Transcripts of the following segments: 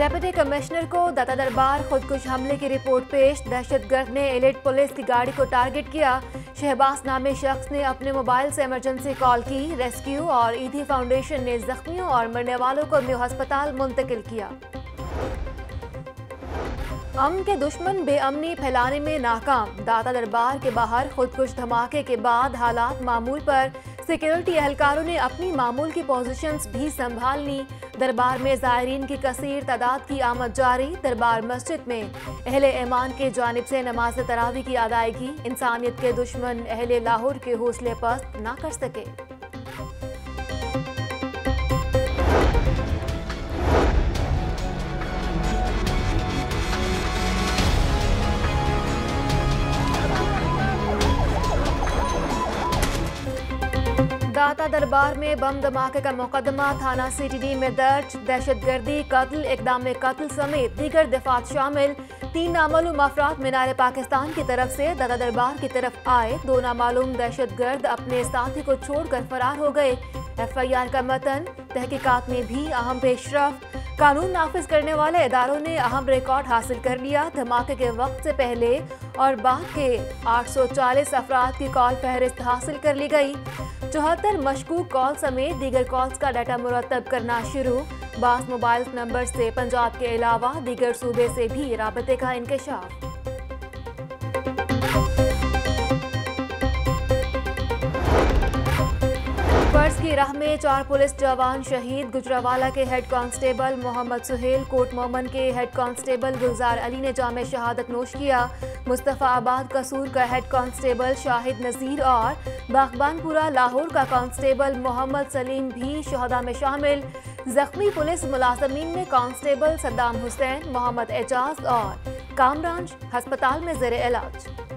Deputy commissioner کو داتا دربار خودکش حملے کی رپورٹ پیش۔ دہشت گرد نے ایلیٹ پولیس کی گاڑی کو ٹارگٹ کیا۔ شہباز نامی شخص نے اپنے موبائل سے ایمرجنسی کال کی، ریسکیو اور ایدھی فاؤنڈیشن نے زخمیوں اور مرنے والوں کو میو ہسپتال منتقل کیا۔ امن کے دشمن بے امنی پھیلانے میں ناکام۔ داتا دربار کے باہر خودکش دھماکے کے بعد حالات معمول پر سیکیورٹی اہلکاروں نے اپنی معمول کی پوزیشنز بھی سنبھال لی دربار میں زائرین کی کثیر تعداد کی آمد جاری۔ دربار مسجد میں اہل ایمان کے جانب سے نماز تراوی کی ادائیگی۔ انسانیت کے دشمن اہل لاہور کے حوصلے پست نہ کر سکے۔ داتا دربار میں بم دھماکے کا مقدمہ، تھانہ سی ٹی ڈی میں درج، دہشت گردی، قتل، اقدام قتل سمیت دیگر دفعات شامل۔ تین نامعلوم افراد مینار پاکستان کی طرف سے داتا دربار کی طرف آئے۔ دو نامعلوم دہشت گرد اپنے ساتھی کو چھوڑ کر فرار ہو گئے۔ ایف آئی آر کا متن، تحقیقات میں بھی اہم پیش رفت۔ قانون نافذ کرنے والے اداروں نے اہم ریکارڈ حاصل کر لیا۔ دھماکے کے وقت سے پہلے اور باغ کے آٹھ سو چالیس افراد کی کال فہرست حاصل کر لی گئی۔ چوہتر مشکوک کال سمیت دیگر کالز کا ڈیٹا مرتب کرنا شروع۔ بعض موبائل نمبر سے پنجاب کے علاوہ دیگر صوبے سے بھی رابطے کا انکشاف۔ کی راہ میں چار پولیس جوان شہید گجراوالا کے ہیڈ کانسٹیبل محمد سہیل کوٹ مومن کے ہیڈ کانسٹیبل گلزار علی نے جامع شہادت نوش کیا۔ مصطفیٰ آباد قصور کا ہیڈ کانسٹیبل شاہد نذیر اور باغبان پورہ لاہور کا کانسٹیبل محمد سلیم بھی شہدہ میں شامل۔ زخمی پولیس ملازمین میں کانسٹیبل صدام حسین، محمد اعجاز اور کامران ہسپتال میں زیر علاج۔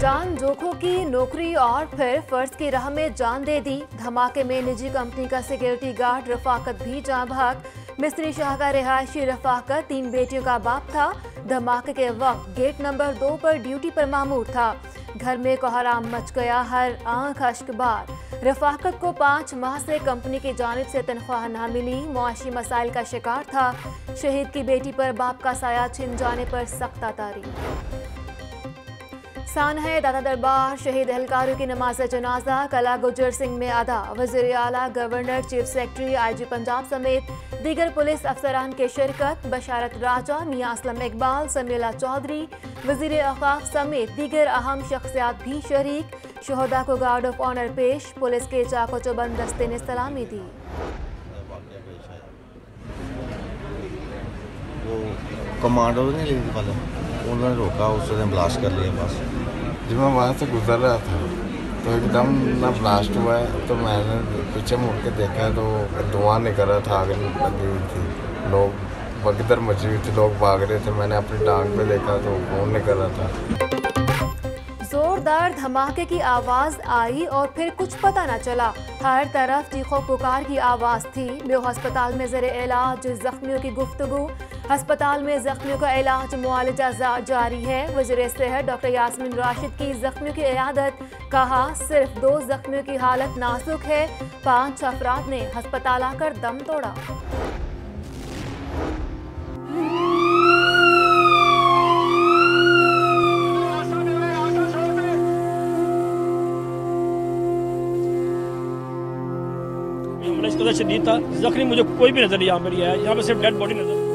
جان جوکھو کی نوکری اور پھر فرض کی راہ میں جان دے دی۔ دھماکے میں نجی کمپنی کا سیکیورٹی گارڈ رفاقت بھی جاں بھاگ۔ مستری شاہ کا رہائشی رفاقت تین بیٹیوں کا باپ تھا۔ دھماکے کے وقت گیٹ نمبر دو پر ڈیوٹی پر معمور تھا۔ گھر میں کوہرام مچ گیا ہر آنکھ اشک بار۔ رفاقت کو پانچ ماہ سے کمپنی کی جانب سے تنخواہ نہ ملی۔ معاشی مسائل کا شکار تھا۔ شہید کی بیٹی پر باپ کا سایہ چھن جانے پر سخت تاری سانحہ داتا دربار شہید اہلکاروں کی نماز جنازہ۔ کلا گجر سنگھ میں ادا۔ وزیر اعلیٰ، governor, chief secretary I G Punjab سمیت دیگر پولیس افسران کے شرکت۔ بشارت راجہ، میاں اسلم اقبال، سمیلہ چودھری، وزیر اوقاف سمیت دیگر اہم شخصیات بھی شریک۔ شہدہ کو گارڈ آف آنر پیش۔ پولیس کے چاکو چوبند دستے نے سلامی دی کمانڈو نہیں انہوں نے روکا، اس نے بلاسٹ کر لیا، بس۔ جب میں وہاں سے گزر رہا تھا، تو ایک دم نہ بلاسٹ ہوا ہے، تو میں نے پیچھے مڑ کے دیکھا تو دھواں نکل رہا تھا، آگے لگی ہوئی تھی۔ لوگ بگدر مچی ہوئی تھی، لوگ بھاگ رہے تھے۔ میں نے اپنی ٹانگ پہ دیکھا تو خون نکل رہا تھا۔ زوردار دھماکے کی آواز آئی اور پھر کچھ پتہ نہ چلا۔ ہر طرف چیخو پکار کی آواز تھی۔ میو ہسپتال میں زیر علاج، زخمیوں کی گفتگو ہسپتال میں زخمیوں کا علاج معالجہ جاری ہے۔ وزیر صحت ڈاکٹر یاسمین راشد کی زخمیوں کی عیادت، کہا صرف دو زخمیوں کی حالت نازک ہے۔ پانچ افراد نے ہسپتال آ کر دم توڑا۔ شدید تھا۔ زخمی مجھے کوئی بھی نظر یہاں پر ہے۔ یہاں پہ صرف ڈیڈ باڈی نظر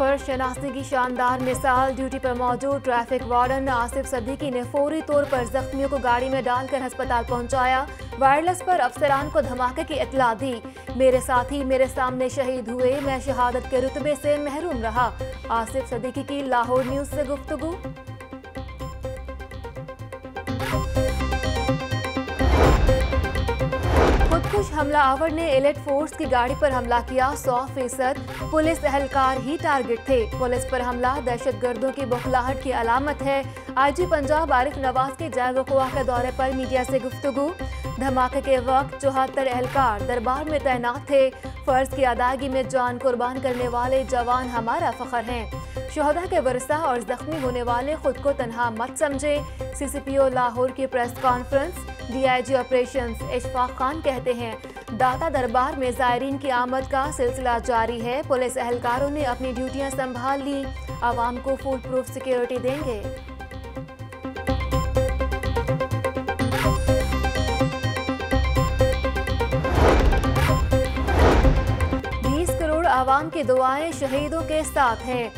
پر شناسی کی شاندار مثال ڈیوٹی پر موجود ٹریفک وارڈن آصف صدیقی نے فوری طور پر زخمیوں کو گاڑی میں ڈال کر ہسپتال پہنچایا۔ وائرلیس پر افسران کو دھماکے کی اطلاع دی۔ میرے ساتھی میرے سامنے شہید ہوئے۔ میں شہادت کے رتبے سے محروم رہا۔ آصف صدیقی کی لاہور نیوز سے گفتگو۔ حملہ آور نے ایلیٹ فورس کی گاڑی پر حملہ کیا۔ سو فیصد پولیس اہلکار ہی ٹارگٹ تھے۔ پولیس پر حملہ دہشت گردوں کی بخلاہٹ کی علامت ہے۔ آئی جی پنجاب عارف نواز کے جائے وقوع کے دورے پر میڈیا سے گفتگو۔ دھماکے کے وقت چوہتر اہلکار دربار میں تعینات تھے۔ فرض کی ادائیگی میں جان قربان کرنے والے جوان ہمارا فخر ہیں۔ شہدہ کے ورسہ اور زخمی ہونے والے خود کو تنہا مت سمجھیں۔ سی سی پی او لاہور کی press conference, D I G operations Ashfaq Khan کہتے ہیں، داتا دربار میں زائرین کی آمد کا سلسلہ جاری ہے۔ پولیس اہلکاروں نے اپنی ڈیوٹیاں سنبھال لی عوام کو فول پروف سیکیورٹی دیں گے۔ عوام کی دعائیں شہیدوں کے ساتھ ہیں۔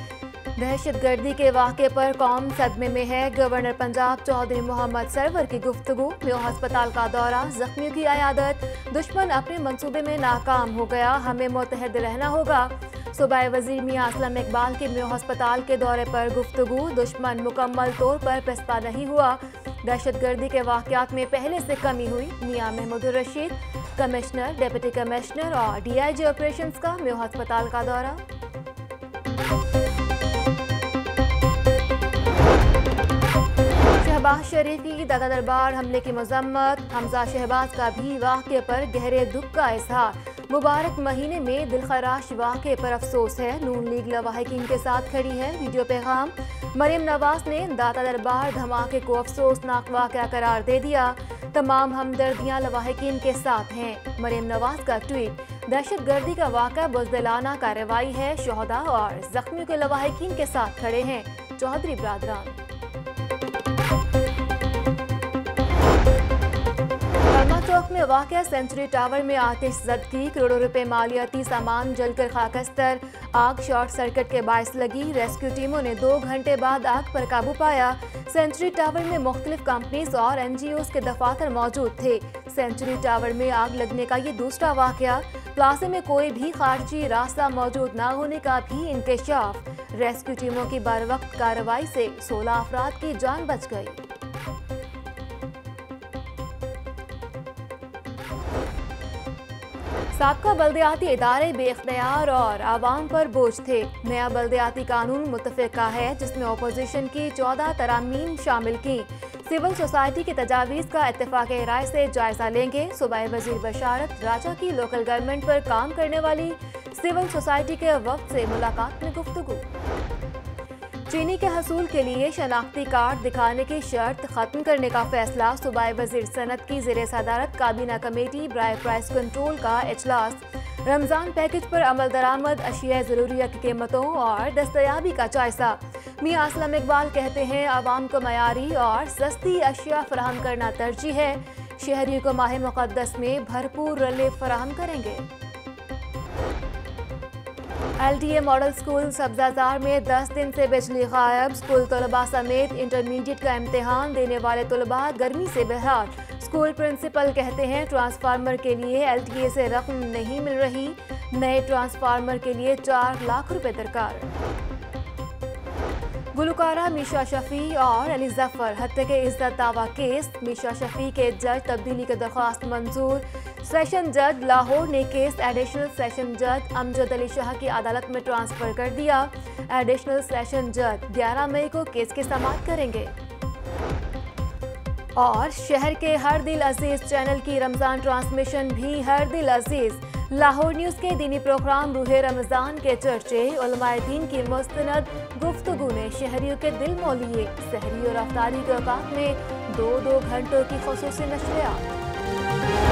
دہشت گردی کے واقعے پر قوم صدمے میں ہے۔ گورنر پنجاب چودھری محمد سرور کی گفتگو میو ہسپتال کا دورہ، زخمیوں کی عیادت۔ دشمن اپنے منصوبے میں ناکام ہو گیا۔ ہمیں متحد رہنا ہوگا۔ صبح وزیر میاں اسلم اقبال کے میو ہسپتال کے دورے پر گفتگو۔ دشمن مکمل طور پر پستا نہیں ہوا۔ دہشت گردی کے واقعات میں پہلے سے کمی ہوئی۔ Mian Mahmood ur Rasheed, commissioner, deputy commissioner اور ڈی آئی جی آپریشنز کا میو ہسپتال کا دورہ۔ شاہ شریف کی دگا دربار حملے کی مذمت، حمزہ شہباز کا بھی واقعے پر گہرے دکھ کا اظہار۔ مبارک مہینے میں دلخراش واقعے پر افسوس ہے۔ نون لیگ لواحقین کے ساتھ کھڑی ہے ویڈیو پیغام۔ مریم نواز نے داتا دربار دھماکے کو افسوسناک واقعہ قرار دے دیا۔ تمام ہمدردیاں لواحقین کے ساتھ ہیں۔ مریم نواز کا ٹویٹ، دہشت گردی کا واقعہ بزدلانہ کارروائی ہے۔ شہدہ اور زخمیوں کے لواحقین کے ساتھ کھڑے ہیں۔ چودری برادران۔ واقعہ سینچری ٹاور میں آتش زدگی، کروڑوں روپے مالیاتی سامان جل کر خاکستر۔ آگ شارٹ سرکٹ کے باعث لگی۔ ریسکیو ٹیموں نے دو گھنٹے بعد آگ پر قابو پایا۔ سینچری ٹاور میں مختلف کمپنیز اور این جی اوز کے دفاتر موجود تھے۔ سینچری ٹاور میں آگ لگنے کا یہ دوسرا واقعہ۔ پلاسے میں کوئی بھی خارجی راستہ موجود نہ ہونے کا بھی انکشاف۔ ریسکیو ٹیموں کی بروقت کاروائی سے سولہ افراد کی جان بچ گئی۔ سابقہ بلدیاتی ادارے بے اختیار اور عوام پر بوجھ تھے۔ نیا بلدیاتی قانون متفقہ ہے، جس میں اپوزیشن کی چودہ ترامیم شامل کی۔ سول سوسائٹی کی تجاویز کا اتفاق رائے سے جائزہ لیں گے۔ صبح وزیر بشارت راجہ کی لوکل گورنمنٹ پر کام کرنے والی سول سوسائٹی کے وقت سے ملاقات میں گفتگو۔ چینی کے حصول کے لیے شناختی کارڈ دکھانے کی شرط ختم کرنے کا فیصلہ صوبہ وزیر صنعت کی زیر صدارت کابینہ کمیٹی برائے پرائس کنٹرول کا اجلاس۔ رمضان پیکج پر عمل درآمد، اشیاء ضروریہ کی قیمتوں اور دستیابی کا جائزہ۔ میاں اسلم اقبال کہتے ہیں، عوام کو معیاری اور سستی اشیاء فراہم کرنا ترجیح ہے۔ شہریوں کو ماہ مقدس میں بھرپور رلے فراہم کریں گے۔ L T A model school Sabzazar میں دس دن سے بجلی غائب۔ اسکول طلباء سمیت انٹرمیڈیٹ کا امتحان دینے والے طلباء گرمی سے بحال اسکول پرنسپل کہتے ہیں، ٹرانسفارمر کے لیے ایل ٹی اے سے رقم نہیں مل رہی۔ نئے ٹرانسفارمر کے لیے چار لاکھ روپے درکار۔ گلوکارہ میشا شفیع اور علی ظفر حتی کے عزت دعویٰ کیس، میشا شفیع کے جج تبدیلی کی درخواست منظور۔ سیشن جج لاہور نے کیس، ایڈیشنل سیشن جج امجد علی شاہ کی عدالت میں ٹرانسفر کر دیا۔ ایڈیشنل سیشن جج گیارہ مئی کو کیس کی سماعت کریں گے۔ اور شہر کے ہر دل عزیز چینل کی رمضان ٹرانسمیشن بھی ہر دل عزیز۔ لاہور نیوز کے دینی پروگرام روح رمضان کے چرچے، علماء دین کی مستند گفتگو نے شہریوں کے دل مولیے سہری اور رفتاری کے اوقات میں دو دو گھنٹوں کی خصوصی نشریات۔